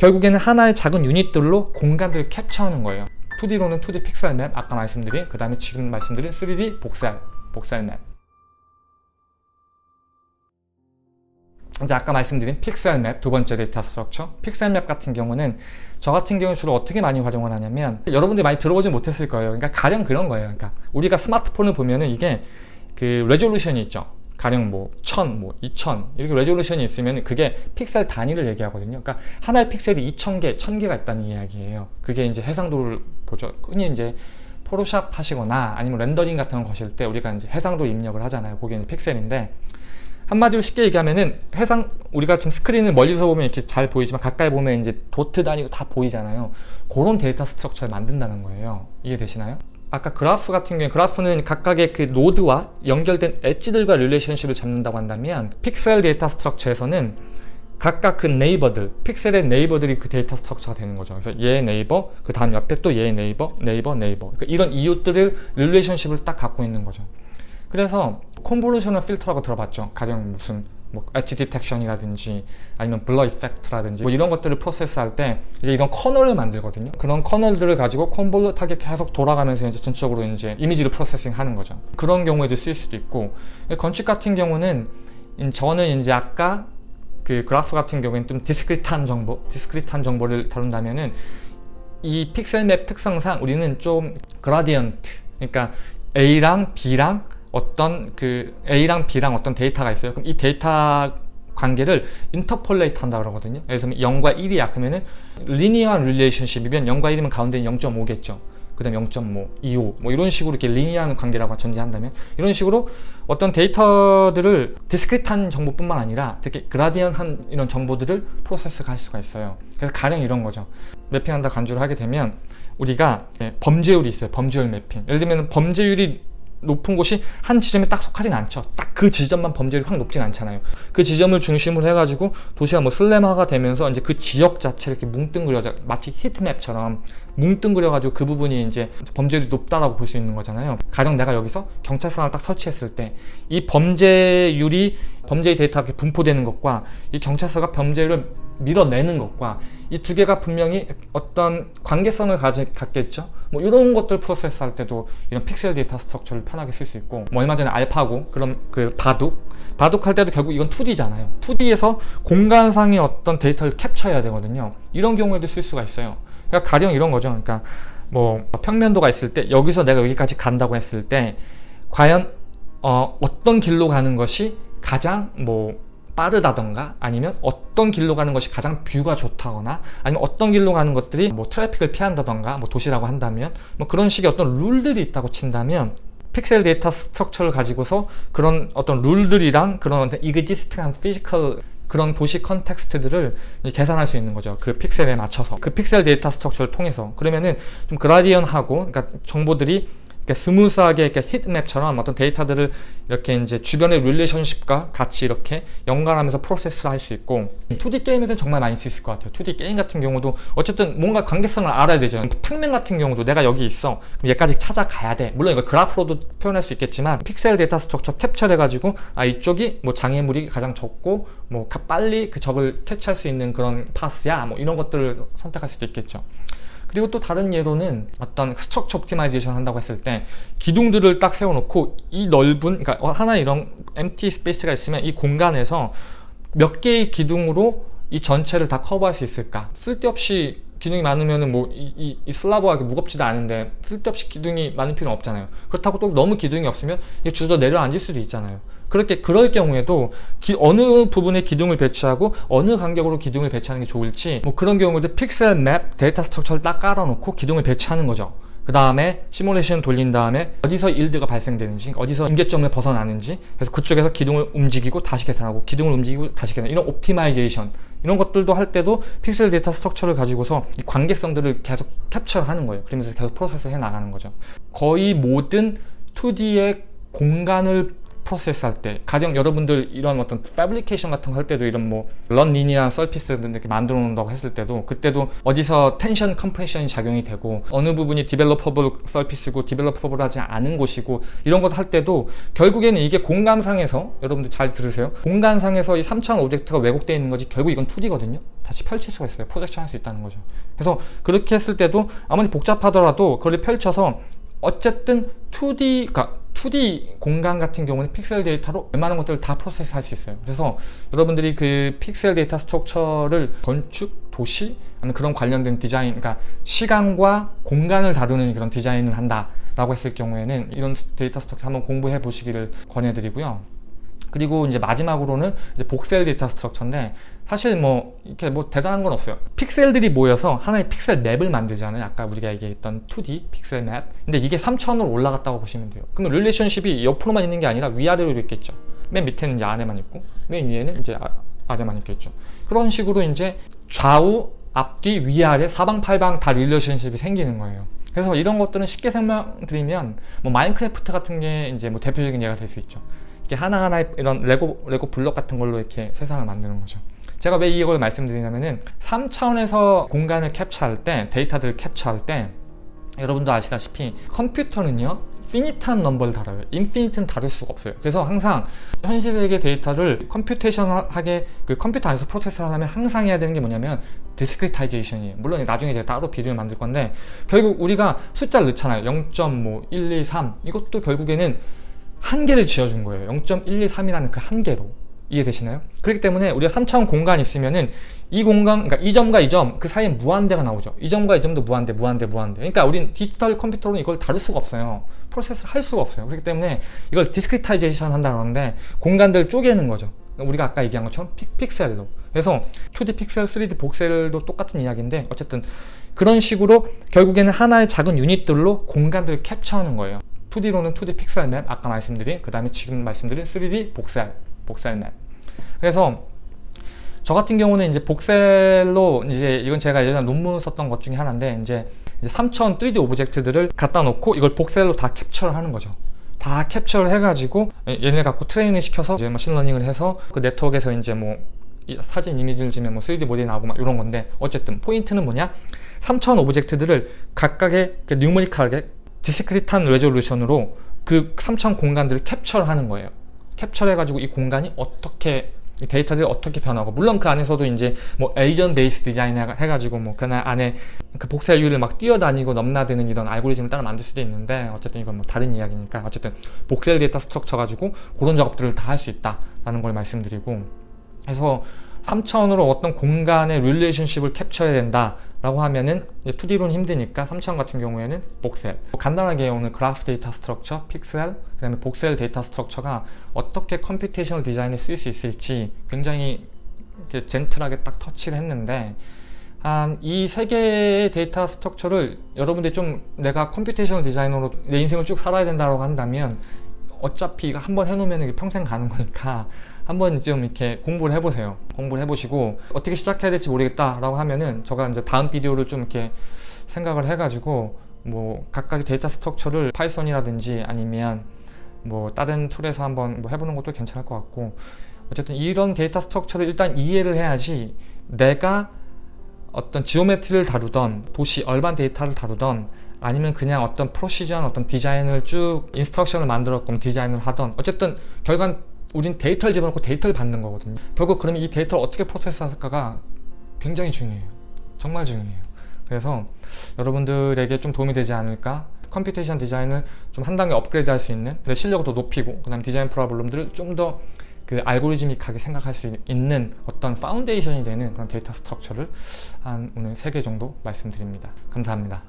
결국에는 하나의 작은 유닛들로 공간들을 캡처하는 거예요. 2D로는 2D pixel map 아까 말씀드린 그 다음에 지금 말씀드린 3D voxel voxel map. 이제 아까 말씀드린 pixel map 두 번째 data structure. pixel map 같은 경우는 저 같은 경우는 주로 어떻게 많이 활용을 하냐면 여러분들이 많이 들어보지 못했을 거예요. 그러니까 가령 그런 거예요. 그러니까 우리가 스마트폰을 보면은 이게 그 resolution이 있죠 가령 뭐 1000, 뭐 2000 이렇게 resolution이 있으면 그게 픽셀 단위를 얘기하거든요 그러니까 하나의 픽셀이 2000개, 1000개가 있다는 이야기예요 그게 이제 해상도를 보죠 흔히 이제 포토샵 하시거나 아니면 렌더링 같은 거 거실 때 우리가 이제 해상도 입력을 하잖아요 그게 이제 픽셀인데 한마디로 쉽게 얘기하면은 해상 우리가 지금 스크린을 멀리서 보면 이렇게 잘 보이지만 가까이 보면 이제 도트 단위고 다 보이잖아요. 그런 data structure를 만든다는 거예요. 이해되시나요? 아까 그래프 같은 경우에 그래프는 각각의 그 노드와 연결된 edge들과 relationship을 잡는다고 한다면 pixel data structure에서는 각각 그 neighbor들, 픽셀의 neighbor들이 그 data structure가 되는 거죠. 그래서 얘 neighbor, 그 다음 옆에 또 얘 neighbor, neighbor, neighbor. 그러니까 이런 이웃들을 relationship을 딱 갖고 있는 거죠. 그래서 convolutional 필터라고 들어봤죠. 가령 무슨 뭐 edge detection이라든지 아니면 blur effect라든지 뭐 이런 것들을 process할 때 이런 kernel을 만들거든요. 그런 kernel들을 가지고 convolute하게 계속 돌아가면서 이제 전적으로 이제 이미지를 processing 하는 거죠. 그런 경우에도 쓰일 수도 있고 건축 같은 경우는 저는 이제 아까 그 그래프 같은 경우에는 좀 discrete한 정보, discrete한 정보를 다룬다면은 이 픽셀 map 특성상 우리는 좀 gradient, 그러니까 A랑 B랑 어떤 그 A랑 B랑 어떤 데이터가 있어요. 그럼 이 데이터 관계를 interpolate 한다 그러거든요. 그래서 0과 1이야. 그러면은 linear한 relationship이면 0과 1이면 가운데는 0.5겠죠. 그 다음 0.5, 25, 뭐 이런 식으로 이렇게 리니어한 관계라고 전제한다면 이런 식으로 어떤 데이터들을 discrete한 정보뿐만 아니라 특히 gradient한 이런 정보들을 process할 수가 있어요. 그래서 가령 이런 거죠. 매핑한다 간주를 하게 되면 우리가 범죄율이 있어요. 범죄율 매핑. 예를 들면 범죄율이 높은 곳이 한 지점에 딱 속하진 않죠. 딱 그 지점만 범죄율이 확 높진 않잖아요. 그 지점을 중심으로 해가지고 도시가 뭐 슬램화가 되면서 이제 그 지역 자체를 이렇게 뭉뚱그려져 마치 히트맵처럼 뭉뚱그려가지고 그 부분이 이제 범죄율이 높다라고 볼 수 있는 거잖아요. 가령 내가 여기서 경찰서를 딱 설치했을 때 이 범죄율이 범죄의 데이터가 분포되는 것과 이 경찰서가 범죄율을 밀어내는 것과 이 두 개가 분명히 어떤 관계성을 가지, 갖겠죠. 뭐 이런 것들 process 할 때도 이런 픽셀 data structure를 편하게 쓸 수 있고 뭐 얼마 전에 알파고 그럼 그 바둑 바둑 할 때도 결국 이건 2D잖아요. 2D에서 공간상의 어떤 데이터를 캡처해야 되거든요. 이런 경우에도 쓸 수가 있어요. 그러니까 가령 이런 거죠. 그러니까 뭐 평면도가 있을 때 여기서 내가 여기까지 간다고 했을 때 과연 어, 어떤 길로 가는 것이 가장 뭐 빠르다던가 아니면 어떤 길로 가는 것이 가장 view가 좋다거나 아니면 어떤 길로 가는 것들이 뭐 트래픽을 피한다던가 뭐 도시라고 한다면 뭐 그런 식의 어떤 룰들이 있다고 친다면 픽셀 data structure를 가지고서 그런 어떤 룰들이랑 그런 exist한 physical 그런 도시 context들을 계산할 수 있는 거죠. 그 픽셀에 맞춰서. 그 픽셀 data structure를 통해서. 그러면은 좀 gradient하고, 그러니까 정보들이 이렇게 smooth하게 이렇게 heat map처럼 어떤 데이터들을 이렇게 이제 주변의 relationship과 같이 이렇게 연관하면서 process를 할 수 있고 2D 게임에서는 정말 많이 쓰일 것 같아요. 2D 게임 같은 경우도 어쨌든 뭔가 관계성을 알아야 되죠. 평면 같은 경우도 내가 여기 있어. 그럼 얘까지 찾아가야 돼. 물론 이거 그래프로도 표현할 수 있겠지만 픽셀 data structure 캡처해 가지고 아 이쪽이 뭐 장애물이 가장 적고 뭐 빨리 그 적을 catch할 수 있는 그런 파스야. 뭐 이런 것들을 선택할 수도 있겠죠 그리고 또 다른 예로는 어떤 structure optimization 한다고 했을 때 기둥들을 딱 세워놓고 이 넓은 그러니까 하나 이런 MT 스페이스가 있으면 이 공간에서 몇 개의 기둥으로 이 전체를 다 커버할 수 있을까? 쓸데없이 기둥이 많으면은 뭐이이 슬라브가 무겁지도 않은데 쓸데없이 기둥이 많은 필요는 없잖아요. 그렇다고 또 너무 기둥이 없으면 이게 주저 내려앉을 수도 있잖아요 그렇게 그럴 경우에도 기, 어느 부분에 기둥을 배치하고 어느 간격으로 기둥을 배치하는 게 좋을지 뭐 그런 경우에도 픽셀 map data structure를 딱 깔아놓고 기둥을 배치하는 거죠. 그 다음에 시뮬레이션 돌린 다음에 어디서 yield가 발생되는지 어디서 임계점을 벗어나는지 그래서 그쪽에서 기둥을 움직이고 다시 계산하고 기둥을 움직이고 다시 계산 이런 optimization 이런 것들도 할 때도 픽셀 data structure를 가지고서 이 관계성들을 계속 capture하는 거예요 그러면서 계속 process 해 나가는 거죠 거의 모든 2D의 공간을 process 할 때, 가령 여러분들 이런 어떤 fabrication 같은 거 할 때도 이런 뭐 런 linear surface 이렇게 만들어 놓는다고 했을 때도 그때도 어디서 tension compression이 작용이 되고 어느 부분이 developable surface고 developable 하지 않은 곳이고 이런 것 할 때도 결국에는 이게 공간상에서 여러분들 잘 들으세요. 공간상에서 이 3차원 object가 왜곡되어 있는 거지 결국 이건 2D거든요. 다시 펼칠 수가 있어요. projection 할 수 있다는 거죠. 그래서 그렇게 했을 때도 아무리 복잡하더라도 그걸 펼쳐서 어쨌든 2D, 그러니까 2D 공간 같은 경우는 픽셀 데이터로 웬만한 것들을 다 process 할 수 있어요. 그래서 여러분들이 그 픽셀 data structure를 건축, 도시, 아니면 그런 관련된 디자인, 그러니까 시간과 공간을 다루는 그런 디자인을 한다 라고 했을 경우에는 이런 data structure 한번 공부해 보시기를 권해드리고요. 그리고 이제 마지막으로는 이제 voxel data structure인데 사실 뭐 이렇게 뭐 대단한 건 없어요. 픽셀들이 모여서 하나의 픽셀 map을 만들잖아요. 아까 우리가 얘기했던 2D 픽셀 map. 근데 이게 3차원으로 올라갔다고 보시면 돼요. 그러면 relationship이 옆으로만 있는 게 아니라 위아래로 있겠죠. 맨 밑에는 이제 아래만 있고 맨 위에는 이제 아, 래만 있겠죠. 그런 식으로 이제 좌우, 앞뒤, 위아래, 사방팔방 다 relationship이 생기는 거예요. 그래서 이런 것들은 쉽게 설명드리면 뭐 마인크래프트 같은 게 이제 뭐 대표적인 예가 될 수 있죠. 이렇게 하나하나 이런 레고 레고 블록 같은 걸로 이렇게 세상을 만드는 거죠. 제가 왜 이걸 말씀드리냐면은 3차원에서 공간을 capture할 때 데이터들을 capture할 때 여러분도 아시다시피 컴퓨터는요 finite한 number를 다뤄요. infinite는 다룰 수가 없어요. 그래서 항상 현실 세계 데이터를 computation하게 그 컴퓨터 안에서 process를 하려면 항상 해야 되는 게 뭐냐면 discretization이에요. 물론 나중에 제가 따로 비디오를 만들 건데 결국 우리가 숫자를 넣잖아요. 0.123 이것도 결국에는 한계를 지어준 거예요. 0.123이라는 그 한계로. 이해되시나요? 그렇기 때문에 우리가 3차원 공간이 있으면은 이 공간, 그러니까 이 점과 이 점, 그 사이에 무한대가 나오죠. 이 점과 이 점도 무한대, 무한대, 무한대. 그러니까 우린 디지털 컴퓨터로는 이걸 다룰 수가 없어요. process를 할 수가 없어요. 그렇기 때문에 이걸 discretization 한다는데 공간들을 쪼개는 거죠. 우리가 아까 얘기한 것처럼 픽, 셀로 그래서 2D 픽셀, 3D voxel도 똑같은 이야기인데 어쨌든 그런 식으로 결국에는 하나의 작은 유닛들로 공간들을 capture하는 거예요. 2D로는 2D 픽셀 map, 아까 말씀드린, 그 다음에 지금 말씀드린 3D voxel, voxel map. 그래서 저 같은 경우는 이제 voxel로 이제 이건 제가 예전에 논문 썼던 것 중에 하나인데 이제, 이제 3차원 3D object들을 갖다 놓고 이걸 voxel로 다 capture를 하는 거죠. 다 캡처를 해가지고 얘네 갖고 트레이닝 시켜서 이제 machine learning을 해서 그 네트워크에서 이제 뭐 사진 이미지를 지면 뭐 3D 모델이 나오고 막 이런 건데 어쨌든 포인트는 뭐냐 3차원 object들을 각각의 그 numerical하게 discrete한 resolution으로 그 3차원 공간들을 캡처를 하는 거예요. 캡처를 해가지고 이 공간이 어떻게 데이터들이 어떻게 변하고 물론 그 안에서도 이제 뭐 agent based 디자인 해가지고 뭐 그날 안에 그 voxel을 막 뛰어다니고 넘나드는 이런 알고리즘을 따라 만들 수도 있는데 어쨌든 이건 뭐 다른 이야기니까 어쨌든 voxel 데이터 structure 가지고 그런 작업들을 다 할 수 있다라는 걸 말씀드리고 그래서 3차원으로 어떤 공간의 relationship을 캡처해야 된다 라고 하면은 2D로는 힘드니까 3차원 같은 경우에는 voxel. 간단하게 오늘 그래프 데이터 structure, 픽셀, 그 다음에 voxel 데이터 structure가 어떻게 computational 디자인에 쓰일 수 있을지 굉장히 gentle하게 딱 터치를 했는데 한이세 개의 데이터 structure를 여러분들이 좀 내가 computational 디자이너로 내 인생을 쭉 살아야 된다고 한다면 어차피 한번 해놓으면 평생 가는 거니까 한번 좀 이렇게 공부를 해보세요. 공부를 해보시고 어떻게 시작해야 될지 모르겠다라고 하면은 제가 이제 다음 비디오를 좀 이렇게 생각을 해가지고 뭐 각각의 데이터 structure를 Python이라든지 아니면 뭐 다른 tool에서 한번 뭐 해보는 것도 괜찮을 것 같고 어쨌든 이런 데이터 structure를 일단 이해를 해야지 내가 어떤 geometry를 다루던 도시 urban 데이터를 다루던 아니면 그냥 어떤 procedure 어떤 디자인을 쭉 instruction을 만들었고 디자인을 하던 어쨌든 결과는 우린 데이터를 집어넣고 데이터를 받는 거거든요. 결국 그러면 이 데이터를 어떻게 process 할까가 굉장히 중요해요. 정말 중요해요. 그래서 여러분들에게 좀 도움이 되지 않을까? computation 디자인을 좀 한 단계 업그레이드 할 수 있는 내 실력을 더 높이고 그 다음 디자인 problem들을 좀 더 그 algorithmic하게 생각할 수 있는 어떤 foundation이 되는 그런 데이터 structure를 한 오늘 3개 정도 말씀드립니다. 감사합니다.